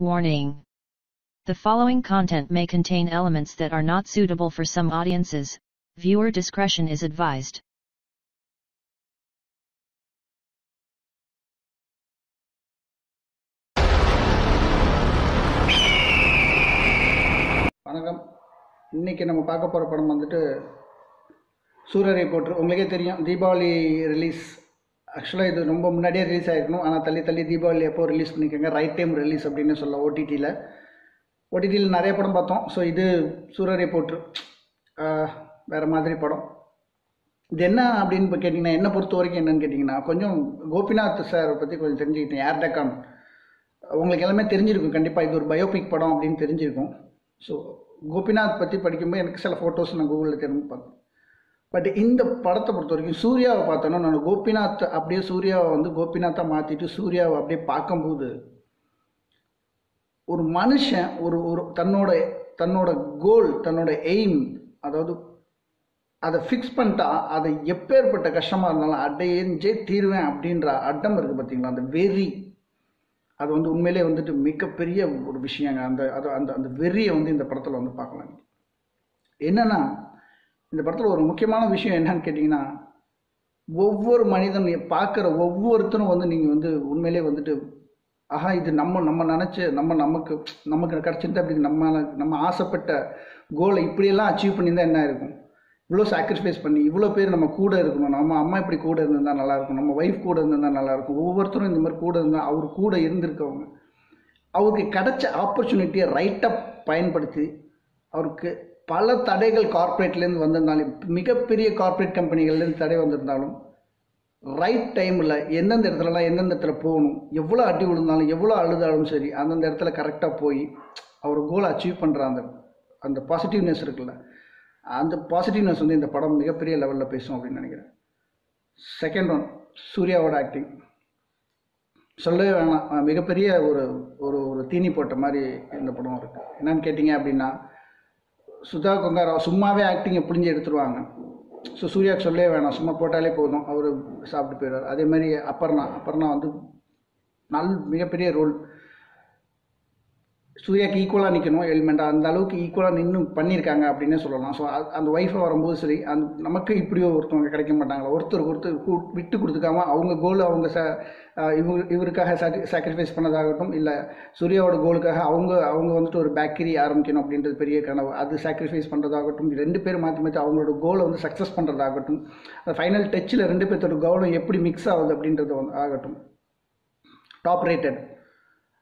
Warning. The following content may contain elements that are not suitable for some audiences. Viewer discretion is advised. வணக்கம் இன்னைக்கு நம்ம பார்க்க போகிற படம் வந்துட்டு சூரரை போற்று உங்களுக்கே தெரியும் தீபாவளி ரிலீஸ் ஆக்சுவலாக இது ரொம்ப முன்னாடியே ரிலீஸ் ஆகிருக்கணும் ஆனால் தள்ளி தள்ளி தீபாவளி எப்போ ரிலீஸ் பண்ணிக்கோங்க? ரைட் டைம் ரிலீஸ் அப்படின்னு சொல்ல ஓடிடியில் ஓடிடியில் நிறைய படம் பார்த்தோம். ஸோ இது சூரரை போற்று. வேறு மாதிரி படம். இது என்ன அப்படின்னு இப்போ கேட்டிங்கன்னா என்ன பொறுத்த வரைக்கும் என்னென்னு கேட்டிங்கன்னா கொஞ்சம் கோபிநாத் சாரை பற்றி கொஞ்சம் தெரிஞ்சுக்கிட்டேன். ஏர் டெக்கான் உங்களுக்கு எல்லாமே தெரிஞ்சிருக்கும். கண்டிப்பாக இது ஒரு பயோபிக் படம் அப்படின்னு தெரிஞ்சிருக்கும். ஸோ கோபிநாத் பற்றி படிக்கும்போது எனக்கு சில ஃபோட்டோஸ் நான் கூகுளில் தெரிஞ்சு பார்த்தேன் பட் இந்த படத்தை பொறுத்த வரைக்கும் சூர்யாவை பார்த்தோன்னா நான் கோபிநாத் அப்படியே சூர்யாவை வந்து கோபிநாத்தாக மாற்றிட்டு சூர்யாவை அப்படியே பார்க்கும்போது ஒரு மனுஷன் ஒரு ஒரு தன்னோட தன்னோட கோல் தன்னோட எய்ம் அதாவது அதை ஃபிக்ஸ் பண்ணிட்டா அதை எப்பேற்பட்ட கஷ்டமாக இருந்தாலும் அடையஞ்சே தீருவேன் அப்படின்ற அட்டம் இருக்குது பார்த்தீங்களா? அந்த வெறி. அது வந்து உண்மையிலே வந்துட்டு மிகப்பெரிய ஒரு விஷயங்க. அந்த அது அந்த அந்த வெறியை வந்து இந்த படத்தில் வந்து பார்க்கலாம். என்னன்னா இந்த படத்தில் ஒரு முக்கியமான விஷயம் என்னன்னு கேட்டிங்கன்னா ஒவ்வொரு மனிதன் பார்க்குற ஒவ்வொருத்தரும் வந்து நீங்கள் வந்து உண்மையிலே வந்துட்டு ஆஹா இது நம்ம நம்ம நினச்சி நம்ம நமக்கு நமக்கு கிடச்சிருந்தா அப்படி நம்ம நம்ம ஆசைப்பட்ட கோலை இப்படியெல்லாம் அச்சீவ் பண்ணியிருந்தா என்ன இருக்கும் இவ்வளோ சாக்ரிஃபைஸ் பண்ணி இவ்வளோ பேர் நம்ம கூட இருக்கணும். நம்ம அம்மா இப்படி கூட இருந்திருந்தால் நல்லாயிருக்கும் நம்ம ஒய்ஃப் கூட இருந்திருந்தால் நல்லாயிருக்கும் ஒவ்வொருத்தரும் இந்த மாதிரி கூட இருந்தால் அவர் கூட இருந்திருக்கவங்க அவருக்கு கிடைச்ச ஆப்பர்ச்சுனிட்டியை ரைட்டாக பயன்படுத்தி அவருக்கு பல தடைகள் கார்ப்பரேட்லேருந்து வந்திருந்தாலும் மிகப்பெரிய கார்ப்பரேட் கம்பெனிகள்லேருந்து தடை வந்திருந்தாலும் ரைட் டைமில் எந்தெந்த இடத்துலலாம் எந்தெந்த இடத்துல போகணும் எவ்வளோ அடி விழுந்தாலும் எவ்வளோ அழுதாலும் சரி அந்தந்த இடத்துல கரெக்டாக போய் அவர் கோலை அச்சீவ் பண்ணுற அந்த அந்த பாசிட்டிவ்னஸ் இருக்குல்ல அந்த பாசிட்டிவ்னஸ் வந்து இந்த படம் மிகப்பெரிய லெவலில் பேசும் அப்படின்னு நினைக்கிறேன். செகண்ட் ஒன் சூர்யாவோட ஆக்டிங் சொல்லவே வேணாம். மிகப்பெரிய ஒரு ஒரு ஒரு தீனி போட்ட மாதிரி இந்த படம் இருக்குது என்னன்னு கேட்டிங்க அப்படின்னா சுதா கொங்காராவ் சும்மாவே ஆக்டிங்கை பிடிஞ்சு எடுத்துருவாங்க. ஸோ சூர்யாவுக்கு சொல்லவே வேணாம். சும்மா போட்டாலே போதும். அவர் சாப்பிட்டு போயிடுவார். அதே மாதிரி அப்பர்ணா அப்பர்ணா வந்து நல் மிகப்பெரிய ரோல் சூர்யாக்கு ஈக்குவலாக நிற்கணும் எலிமெண்ட்டாக அந்த அளவுக்கு ஈக்குவலாக நின்று பண்ணியிருக்காங்க அப்படின்னே சொல்லலாம். ஸோ அந்த ஒய்ஃபை வரும்போது சரி அந்த நமக்கு இப்படியோ ஒருத்தவங்க கிடைக்க மாட்டாங்களா? ஒருத்தருக்கு ஒருத்தர் விட்டு கொடுத்துக்காம அவங்க கோல் அவங்க ச இவங்க இவருக்காக சாக்ரிஃபைஸ் பண்ணதாகட்டும் இல்லை சூர்யாவோட கோலுக்காக அவங்க அவங்க வந்துட்டு ஒரு பேக்கரி ஆரம்பிக்கணும் அப்படின்றது பெரிய கனவு. அது சாக்ரிஃபைஸ் பண்ணுறதாகட்டும் ரெண்டு பேரும் மாற்றி மாற்றி அவங்களோட கோலை வந்து சக்ஸஸ் பண்ணுறதாகட்டும் அந்த ஃபைனல் டச்சில் ரெண்டு பேர்த்தோட கவனம் எப்படி மிக்ஸ் ஆகுது அப்படின்றது வந்து ஆகட்டும். டாப் ரேட்டட்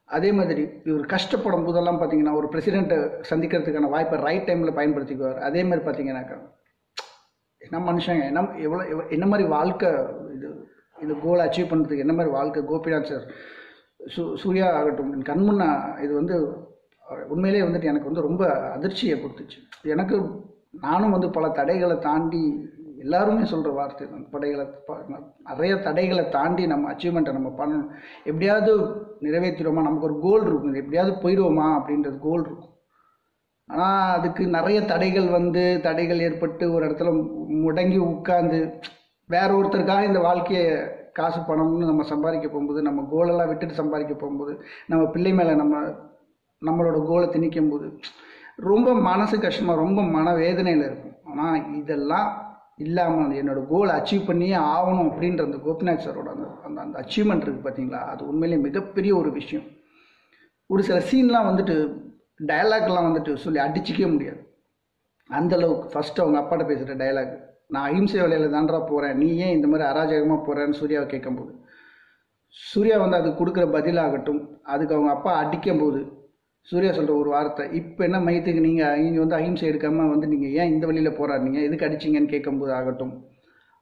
அதே மாதிரி இவர் கஷ்டப்படும் போதெல்லாம் பார்த்தீங்கன்னா ஒரு பிரசிடெண்ட்டை சந்திக்கிறதுக்கான வாய்ப்பை ரைட் டைமில் பயன்படுத்திக்குவார். அதே மாதிரி பார்த்தீங்கன்னாக்கா என்ன மனுஷங்க என்ன எவ்வளோ எவ்வளோ- என்ன மாதிரி வாழ்க்கை இது இந்த கோலை அச்சீவ் பண்ணுறதுக்கு என்ன மாதிரி வாழ்க்கை? கோபிநாத் சார் சு சூர்யா ஆகட்டும் என் கண்முன்னா இது வந்து உண்மையிலே வந்துட்டு எனக்கு வந்து ரொம்ப அதிர்ச்சியை கொடுத்துச்சு. எனக்கு நானும் வந்து பல தடைகளை தாண்டி எல்லாருமே சொல்கிற வார்த்தை தான். படைகளை நிறைய தடைகளை தாண்டி நம்ம அச்சீவ்மெண்ட்டை நம்ம பண்ணணும். எப்படியாவது நிறைவேற்றிடுவோமா? நமக்கு ஒரு கோல் இருக்கும். எப்படியாவது போயிடுவோமா? அப்படின்றது கோல் இருக்கும். ஆனால் அதுக்கு நிறைய தடைகள் வந்து தடைகள் ஏற்பட்டு ஒரு இடத்துல முடங்கி உட்காந்து வேற ஒருத்தருக்காக இந்த வாழ்க்கையை காசு பணம்னு நம்ம சம்பாதிக்க போகும்போது நம்ம கோலெல்லாம் விட்டுட்டு சம்பாதிக்க போகும்போது நம்ம பிள்ளை மேலே நம்ம நம்மளோட கோலை திணிக்கும் போது ரொம்ப மனசு கஷ்டமாக ரொம்ப மன வேதனையில் இருக்கும். ஆனால் இதெல்லாம் இல்லாமல் என்னோட கோலை அச்சீவ் பண்ணியே ஆகணும் அப்படின்ற அந்த கோபிநாத் சாரோட அந்த அந்த அந்த அச்சீவ்மெண்ட் இருக்குது பார்த்தீங்களா அது உண்மையிலேயே மிகப்பெரிய ஒரு விஷயம். ஒரு சில சீன்லாம் வந்துட்டு டயலாக்லாம் வந்துட்டு சொல்லி அடிச்சிக்கவே முடியாது. அந்தளவுக்கு ஃபஸ்ட்டு அவங்க அப்பாட்ட பேசுகிற டயலாக் நான் அஹிம்சை வேலையில் தான்றா போகிறேன் நீ ஏன் இந்த மாதிரி அராஜகமாக போகிறேன்னு சூர்யாவை கேட்கும்போது. சூர்யா வந்து அதுக்கு கொடுக்குற பதிலாகட்டும் அதுக்கு அவங்க அப்பா அடிக்கும்போது சூர்யா சொல்கிற ஒரு வார்த்தை. இப்போ என்ன மையத்துக்கு நீங்கள் இங்கே வந்து அஹிம்சை எடுக்காமல் வந்து நீங்கள் ஏன் இந்த வழியில் போராடுறீங்க எதுக்கு அடிச்சீங்கன்னு கேட்கும்போது ஆகட்டும்.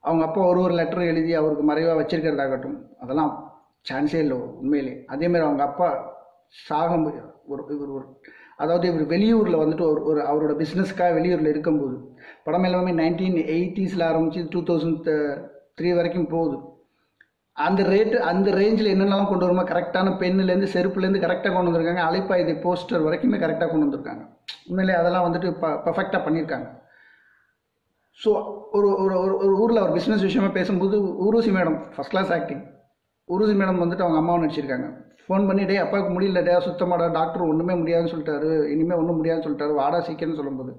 அவங்க அப்பா ஒரு ஒரு லெட்டர் எழுதி அவருக்கு மறைவாக வச்சிருக்கிறதாகட்டும். அதெல்லாம் சான்ஸே இல்லை உண்மையிலே. அதேமாதிரி அவங்க அப்பா சாகும் ஒரு இவர் ஒரு அதாவது இவர் வெளியூரில் வந்துட்டு ஒரு ஒரு அவரோட பிஸ்னஸ்க்காக வெளியூரில் இருக்கும்போது படம் எல்லாமே நைன்டீன் எயிட்டிஸில் ஆரம்பித்து டூ தௌசண்ட் த்ரீ வரைக்கும் போகுது. அந்த ரேட்டு அந்த ரேஞ்சில் என்னென்னலாம் கொண்டு வருமோ கரெக்டான பென்னுலேருந்து செருப்புலேருந்து கரெக்டாக கொண்டு வந்திருக்காங்க. இது போஸ்டர் வரைக்குமே கரெக்டாக கொண்டு வந்திருக்காங்க. உண்மையிலே அதெல்லாம் வந்துட்டு ப பர்ஃபெக்டாக பண்ணியிருக்காங்க. ஸோ ஒரு ஒரு ஒரு ஒரு ஊரில் ஒரு பிஸ்னஸ் விஷயமா பேசும்போது Urvashi madam first class acting Urvashi madam வந்துட்டு அவங்க அம்மாவை நடிச்சிருக்காங்க. ஃபோன் பண்ணி டே அப்பாவுக்கு முடியல டே சுத்தமாடா டாக்டர் ஒன்றுமே முடியாதுன்னு சொல்லிட்டாரு. இனிமேல் ஒன்றும் முடியாதுன்னு சொல்லிட்டாரு. வாடா சீக்கிரம்னு சொல்லும்போது.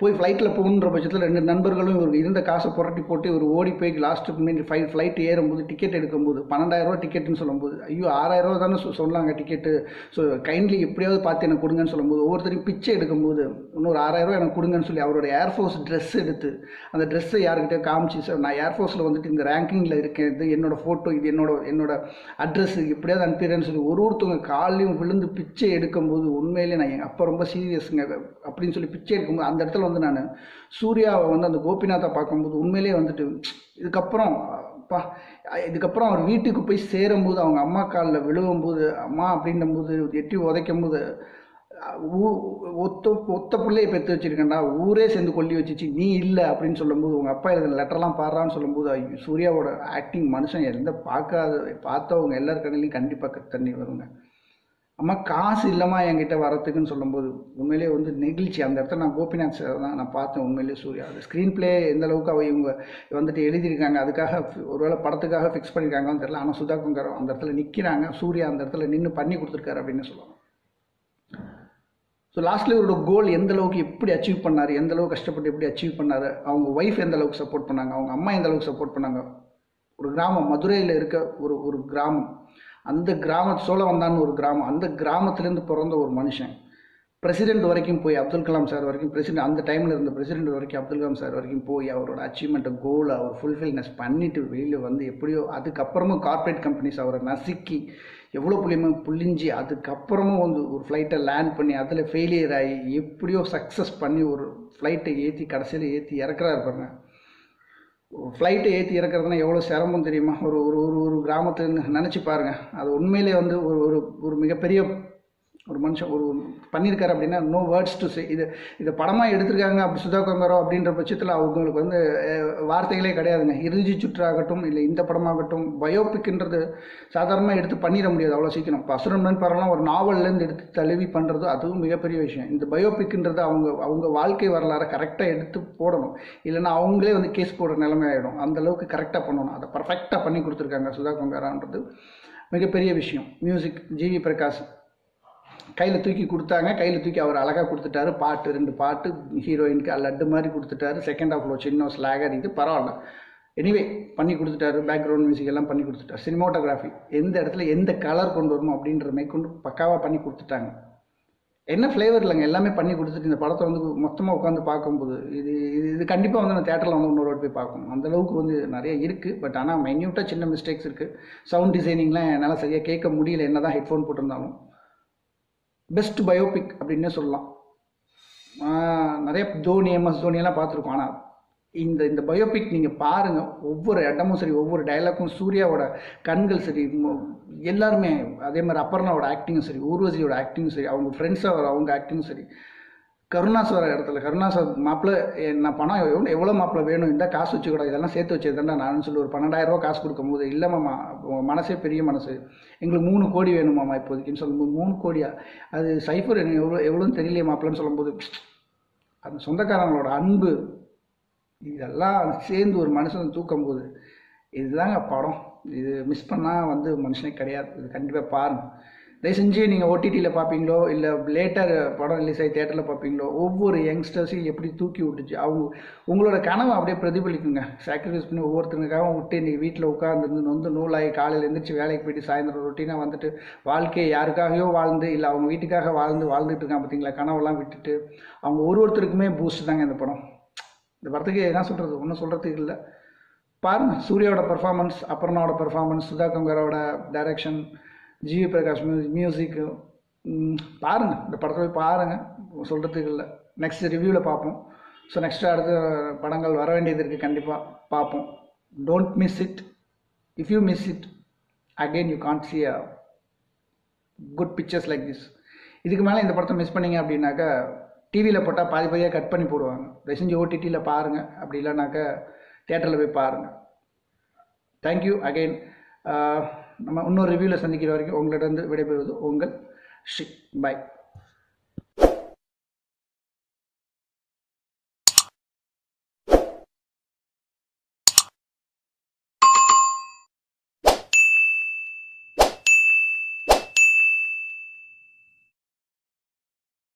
போய் ஃப்ளைட்டில் போகணுன்ற பட்சத்தில் ரெண்டு நண்பர்களும் இவர் இருந்த காசை புரட்டி போட்டு இவர் ஓடி போய் லாஸ்ட்டு மினிட் ஃபைவ் ஃப்ளைட் ஏறும்போது டிக்கெட் எடுக்கும்போது பன்னெண்டாயிரரூவா டிக்கெட்டுன்னு சொல்லும்போது ஐயோ ஆறாயிரரூவா தானே சொ- சொன்னாங்க டிக்கெட்டு ஸோ கைண்ட்லி எப்படியாவது பார்த்து எனக்கு கொடுங்கன்னு சொல்லும்போது ஒவ்வொருத்தரையும் பிச்சை எடுக்கும்போது இன்னொரு ஆறாயிரரூவா எனக்கு கொடுங்கன்னு சொல்லி அவரோட ஏர்ஃபோர்ஸ் ட்ரெஸ் எடுத்து அந்த ட்ரெஸ்ஸை யார்கிட்டயோ காமிச்சு சார் நான் ஏர்ஃபோர்ஸில் வந்துட்டு இந்த ரேங்கிங்கில் இருக்கேன். இது என்னோட ஃபோட்டோ இது என்னோட என்னோட அட்ரஸ் எப்படியாவது அனுப்பிடுறேன்னு சொல்லி ஒரு ஒருத்தவங்க காலையும் விழுந்து பிச்சை எடுக்கும்போது உண்மையிலே நான் எங்கள் அப்பா ரொம்ப சீரியஸுங்க அப்படின்னு சொல்லி பிச்சை எடுக்கும்போது அந்த இடத்துல வந்து நான் சூர்யாவை வந்து அந்த கோபிநாத்தை பார்க்கும்போது உண்மையிலேயே வந்துட்டு இதுக்கப்புறம் அப்பா இதுக்கப்புறம் அவர் வீட்டுக்கு போய் சேரும்போது அவங்க அம்மா காலில் விழுவும்போது அம்மா அப்படின்னும்போது எட்டி உதைக்கும் போது ஊ- ஒத்த ஒத்த பிள்ளையை பெற்று வச்சிருக்கேன்டா ஊரே சேர்ந்து கொல்லி வச்சிச்சு நீ இல்லை அப்படின்னு சொல்லும்போது உங்கள் அப்பா எழுதின லெட்டர்லாம் பாடுறான்னு சொல்லும்போது ஐயோ, சூர்யாவோட ஆக்டிங் மனுஷன் எந்த பார்க்காத பார்த்தவங்க எல்லார் கண்ணிலையும் கண்டிப்பாக தண்ணி வருங்க. அம்மா காசு இல்லைம்மா என்கிட்ட வரத்துக்குன்னு சொல்லும்போது உண்மையிலே வந்து நெகிழ்ச்சி. அந்த இடத்துல நான் கோபிநாத் சார் தான் நான் பார்த்தேன் உண்மையிலே சூர்யா. அது ஸ்க்ரீன் பிளே எந்த அளவுக்கு அவ இவங்க வந்துட்டு எழுதியிருக்காங்க அதுக்காக ஒருவேளை படத்துக்காக ஃபிக்ஸ் பண்ணியிருக்காங்கன்னு தெரியல. ஆனால் சுதா குங்கரம் அந்த இடத்துல நிற்கிறாங்க சூர்யா அந்த இடத்துல நின்று பண்ணி கொடுத்துருக்காரு அப்படின்னு சொல்லலாம் ஸோ லாஸ்ட்டில் இவரோட கோல் எந்த அளவுக்கு எப்படி அச்சீவ் பண்ணார் எந்த அளவுக்கு கஷ்டப்பட்டு எப்படி அச்சீவ் பண்ணார் அவங்க ஒய்ஃப் எந்த அளவுக்கு சப்போர்ட் பண்ணாங்க அவங்க அம்மா எந்த அளவுக்கு சப்போர்ட் பண்ணாங்க. ஒரு கிராமம் மதுரையில் இருக்க ஒரு ஒரு கிராமம். அந்த கிராம சோழவந்தான்னு ஒரு கிராமம். அந்த கிராமத்துலேருந்து பிறந்த ஒரு மனுஷன். பிரசிடென்ட் வரைக்கும் போய் அப்துல் கலாம் சார் வரைக்கும் பிரசிடென்ட் அந்த டைமில் இருந்த பிரசிடென்ட் வரைக்கும் அப்துல் கலாம் சார் வரைக்கும் போய் அவரோட அச்சீவ்மெண்ட்டை கோல் அவர் ஃபுல்ஃபில்னஸ் பண்ணிவிட்டு வெளியில் வந்து எப்படியோ அதுக்கப்புறமும் கார்ப்பரேட் கம்பெனிஸ் அவரை நசுக்கி எவ்வளோ புள்ளியுமே புள்ளிஞ்சி அதுக்கப்புறமும் வந்து ஒரு ஃப்ளைட்டை லேண்ட் பண்ணி அதில் ஃபெயிலியர் ஆகி எப்படியோ சக்ஸஸ் பண்ணி ஒரு ஃப்ளைட்டை ஏற்றி கடைசியில் ஏற்றி இறக்குறாரு பாருங்க. ஃப்ளைட்டை ஏற்றி இறக்குறதுனா எவ்வளோ சிரமம் தெரியுமா? ஒரு ஒரு ஒரு ஒரு கிராமத்துன்னு நினச்சி பாருங்கள் அது உண்மையிலே வந்து ஒரு ஒரு ஒரு மிகப்பெரிய ஒரு மனுஷன் ஒரு பண்ணியிருக்காரு அப்படின்னா நோ வேர்ட்ஸ் டு சே இது இதை படமாக எடுத்திருக்காங்க அப்படி சுதா கொங்கரோ அப்படின்ற பட்சத்தில் அவங்களுக்கு வந்து வார்த்தைகளே கிடையாதுங்க. இறுதி சுற்றாகட்டும் இல்லை இந்த படமாகட்டும் பயோபிக்ன்றது சாதாரணமாக எடுத்து பண்ணிட முடியாது அவ்வளோ சீக்கிரம். இப்போ அசுரன் ஒரு நாவல்லேருந்து எடுத்து தழுவி பண்ணுறது அதுவும் மிகப்பெரிய விஷயம். இந்த பயோபிக்ன்றது அவங்க அவங்க வாழ்க்கை வரலாறை கரெக்டாக எடுத்து போடணும். இல்லைன்னா அவங்களே வந்து கேஸ் போடுற நிலைமை ஆகிடும் அந்த அளவுக்கு கரெக்டாக பண்ணணும். அதை பர்ஃபெக்டாக பண்ணி கொடுத்துருக்காங்க சுதா கொங்காரான்றது மிகப்பெரிய விஷயம். மியூசிக் ஜிவி பிரகாஷ் கையில் தூக்கி கொடுத்தாங்க. கையில் தூக்கி அவர் அழகாக கொடுத்துட்டாரு. பாட்டு ரெண்டு பாட்டு ஹீரோயினுக்கு லட்டு மாதிரி கொடுத்துட்டாரு. செகண்ட் ஹாஃப்ல சின்ன ஸ்லாகர் இது பரவாயில்ல. எனிவே பண்ணி கொடுத்துட்டாரு. பேக்ரவுண்ட் மியூசிக் எல்லாம் பண்ணி கொடுத்துட்டாரு. சினிமோட்டோகிராஃபி எந்த இடத்துல எந்த கலர் கொண்டு வரணும் அப்படின்ற மேற்கொண்டு பக்காவாக பண்ணி கொடுத்துட்டாங்க. என்ன ஃப்ளேவர் இல்லைங்க. எல்லாமே பண்ணி கொடுத்துட்டு இந்த படத்தை வந்து மொத்தமாக உட்காந்து பார்க்கும்போது இது இது இது கண்டிப்பாக வந்து நான் தேட்டரில் வந்து இன்னொரு வாட்டி போய் பார்க்கணும். அந்தளவுக்கு வந்து நிறைய இருக்குது பட் ஆனால் மைன்யூட்டாக சின்ன மிஸ்டேக்ஸ் இருக்குது சவுண்ட் டிசைனிங்லாம் என்னால் சரியாக கேட்க முடியல. என்ன தான் ஹெட்ஃபோன் போட்டிருந்தாலும். பெஸ்ட் பயோபிக் அப்படின்னே சொல்லலாம். நிறைய தோனி எம்எஸ் தோனியெல்லாம் பார்த்துருக்கோம். ஆனால் இந்த இந்த பயோபிக் நீங்கள் பாருங்கள் ஒவ்வொரு இடமும் சரி ஒவ்வொரு டைலாக்கும் சூர்யாவோட கண்கள் சரி எல்லாருமே அதே மாதிரி அப்பர்ணாவோட ஆக்டிங்கும் சரி ஊர்வசியோட ஆக்டிங்கும் சரி அவங்க ஃப்ரெண்ட்ஸாக அவங்க ஆக்டிங்கும் சரி கருணாஸ் இடத்துல கருணாஸ் மாப்பிள்ள என்ன பணம் எவ்வளோ எவ்வளோ மாப்பிள்ள வேணும்? இந்த காசு வச்சுக்கூட இதெல்லாம் சேர்த்து வச்சதுதான்டா நான் சொல்லி ஒரு பன்னெண்டாயிரம் ரூபா காசு கொடுக்கும்போது இல்லை மாமா மனசே பெரிய மனசு. எங்களுக்கு மூணு கோடி வேணும் மாமா இப்போதைக்குன்னு சொல்லும்போது மூணு கோடியா? அது சைஃபர் எனக்கு எவ்வளோ எவ்வளோன்னு தெரியலையே மாப்பிள்ளன்னு சொல்லும்போது அந்த சொந்தக்காரங்களோட அன்பு இதெல்லாம் சேர்ந்து ஒரு மனுஷன் தூக்கும்போது இதுதாங்க படம். இது மிஸ் பண்ணால் வந்து மனுஷனே கிடையாது. இது கண்டிப்பாக பாருங்கள் தயவு செஞ்சு நீங்கள் ஓடிடியில் பார்ப்பீங்களோ இல்லை லேட்டர் படம் ரிலீஸ் ஆகி தேட்டரில் பார்ப்பீங்களோ ஒவ்வொரு யங்ஸ்டர்ஸையும் எப்படி தூக்கி விட்டுச்சு? அவங்க உங்களோட கனவை அப்படியே பிரதிபலிக்குங்க. சாக்ரிஃபைஸ் பண்ணி ஒவ்வொருத்தனுக்காகவும் விட்டு இன்றைக்கி வீட்டில் உட்காந்துருந்து வந்து நூலாகி காலையில் எழுந்திரிச்சு வேலைக்கு போயிட்டு சாயந்தரம் ரொட்டீனாக வந்துட்டு வாழ்க்கையை யாருக்காகவோ வாழ்ந்து இல்லை அவங்க வீட்டுக்காக வாழ்ந்து வாழ்ந்துட்டு இருக்கான் பார்த்தீங்களா கனவெல்லாம் விட்டுட்டு அவங்க ஒரு ஒருத்தருக்குமே பூஸ்ட் தாங்க இந்த படம். இந்த படத்துக்கு என்ன சொல்கிறது ஒன்றும் சொல்கிறதுக்கு இல்லை. பாருங்கள் சூர்யாவோட பர்ஃபார்மன்ஸ் அபர்ணாவோட பர்ஃபார்மன்ஸ் சுதா கங்கரோட டைரக்ஷன் ஜிவி பிரகாஷ் மியூசிக் பாருங்கள் இந்த படத்தை போய் பாருங்கள் சொல்கிறதுக்கு இல்லை. நெக்ஸ்ட் ரிவ்யூவில் பார்ப்போம் ஸோ நெக்ஸ்ட் அடுத்த படங்கள் வர வேண்டியது இருக்குது கண்டிப்பாக பார்ப்போம் don't miss it if you miss it again you can't see a good pictures like this இதுக்கு மேலே இந்த படத்தை மிஸ் பண்ணிங்க அப்படின்னாக்கா டிவியில் போட்டால் பாதி பாதியாக கட் பண்ணி போடுவாங்க. தயவு செஞ்சு ஓடிடியில் பாருங்கள் அப்படி இல்லைனாக்கா தேட்டரில் போய் பாருங்கள் தேங்க்யூ அகைன் நம்ம இன்னொரு ரிவ்யூவில் சந்திக்கிற வரைக்கும் உங்களிடம் விடைபெறுவது உங்கள் ஷி பாய்